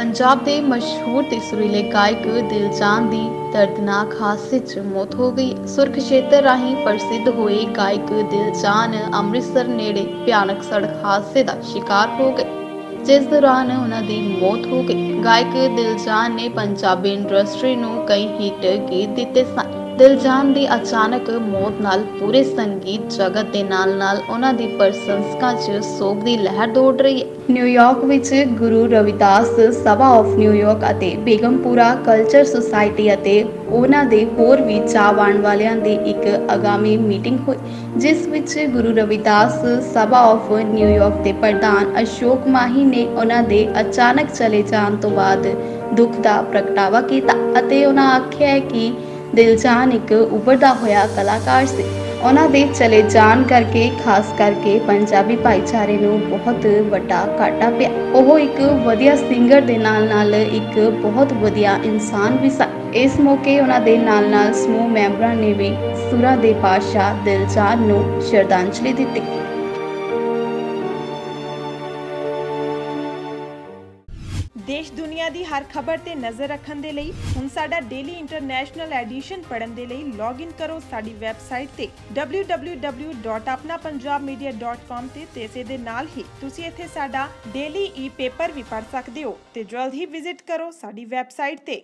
ਪੰਜਾਬ ਦੇ ਮਸ਼ਹੂਰ ਤੇ ਸੁਰੀਲੇ ਗਾਇਕ ਦਿਲਜਾਨ ਦੀ ਦਰਦਨਾਕ ਹਾਦਸੇ 'ਚ ਮੌਤ ਹੋ ਗਈ। ਸੁਰਖਸ਼ੇਤਰ ਰਾਹੀਂ ਪ੍ਰਸਿੱਧ ਹੋਏ ਗਾਇਕ ਦਿਲਜਾਨ ਅੰਮ੍ਰਿਤਸਰ ਨੇੜੇ ਭਿਆਨਕ ਸੜਕ ਹਾਦਸੇ ਦਾ ਸ਼ਿਕਾਰ ਹੋ ਗਏ, ਜਿਸ ਦੌਰਾਨ ਉਹਨਾਂ ਦੀ ਮੌਤ ਹੋ ਗਈ। ਗਾਇਕ ਦਿਲਜਾਨ ਨੇ ਪੰਜਾਬੀ ਇੰਡਸਟਰੀ ਨੂੰ ਕਈ ਹਿੱਟ ਗੀਤ ਦਿੱਤੇ ਸਨ। ਦਿਲਜਾਨ ਦੀ ਅਚਾਨਕ ਮੌਤ ਨਾਲ ਪੂਰੇ ਸੰਗੀਤ ਜਗਤ ਦੇ ਨਾਲ-ਨਾਲ ਉਹਨਾਂ ਦੀ ਪ੍ਰਸ਼ੰਸਕਾਂ 'ਚ ਸੋਗ ਦੀ ਲਹਿਰ ਦੌੜ ਰਹੀ ਹੈ। ਨਿਊਯਾਰਕ ਵਿੱਚ Guru Ravidas Sabha of New York ਅਤੇ ਬੇਗਮਪੁਰਾ ਕਲਚਰ ਸੁਸਾਇਟੀ ਅਤੇ ਉਹਨਾਂ ਦੇ ਹੋਰ ਵੀ ਚਾਹਵਾਨ ਵਾਲਿਆਂ ਦੀ ਇੱਕ ਆਗਾਮੀ ਮੀਟਿੰਗ ਹੋਈ, ਜਿਸ ਵਿੱਚ Guru Ravidas Sabha of New York ਦੇ ਪ੍ਰਧਾਨ ਅਸ਼ੋਕ ਮਾਹੀ ਨੇ ਉਹਨਾਂ ਦੇ ਅਚਾਨਕ ਚਲੇ ਜਾਣ ਤੋਂ ਬਾਅਦ ਦੁੱਖ ਦਾ ਪ੍ਰਗਟਾਵਾ ਕੀਤਾ ਅਤੇ ਉਹਨਾਂ ਆਖਿਆ ਹੈ ਕਿ ਦਿਲਜਾਨ ਇੱਕ ਉੱਭਰਦਾ ਹੋਇਆ ਕਲਾਕਾਰ ਸੀ। ਉਹਨਾਂ ਦੇ ਚਲੇ ਜਾਣ ਕਰਕੇ, ਖਾਸ ਕਰਕੇ ਪੰਜਾਬੀ ਭਾਈਚਾਰੇ ਨੂੰ ਬਹੁਤ ਵੱਡਾ ਘਾਟਾ ਪਿਆ। ਉਹ ਇੱਕ ਵਧੀਆ ਸਿੰਗਰ ਦੇ ਨਾਲ-ਨਾਲ ਇੱਕ ਬਹੁਤ ਵਧੀਆ ਇਨਸਾਨ ਵੀ ਸਨ। ਇਸ ਮੌਕੇ ਉਹਨਾਂ ਦੇ ਨਾਲ-ਨਾਲ ਸਮੂਹ ਮੈਂਬਰਾਂ ਨੇ ਵੀ ਸੁਰਾਂ ਦੇ ਪਾਤਸ਼ਾਹ ਦਿਲਜਾਨ ਨੂੰ ਸ਼ਰਧਾਂਜਲੀ ਦਿੱਤੀ। ਦੇਸ਼ ਦੁਨੀਆ ਦੀ ਹਰ ਖਬਰ ਤੇ ਨਜ਼ਰ ਰੱਖਣ ਦੇ ਲਈ ਹੁਣ ਸਾਡਾ ਡੇਲੀ ਇੰਟਰਨੈਸ਼ਨਲ ਐਡੀਸ਼ਨ ਪੜ੍ਹਨ ਦੇ ਲਈ ਲੌਗਇਨ ਕਰੋ ਸਾਡੀ ਵੈਬਸਾਈਟ ਤੇ www.apnapunjabmedia.com ਤੇ ਤੇ ਦੇ ਨਾਲ ਹੀ ਤੁਸੀਂ ਇੱਥੇ ਸਾਡਾ ਡੇਲੀ ਈ ਪੇਪਰ ਵੀ ਪੜ੍ਹ ਸਕਦੇ ਹੋ ਤੇ ਜਲਦ ਹੀ ਵਿਜ਼ਿਟ ਕਰੋ ਸਾਡੀ ਵੈਬਸਾਈਟ ਤੇ।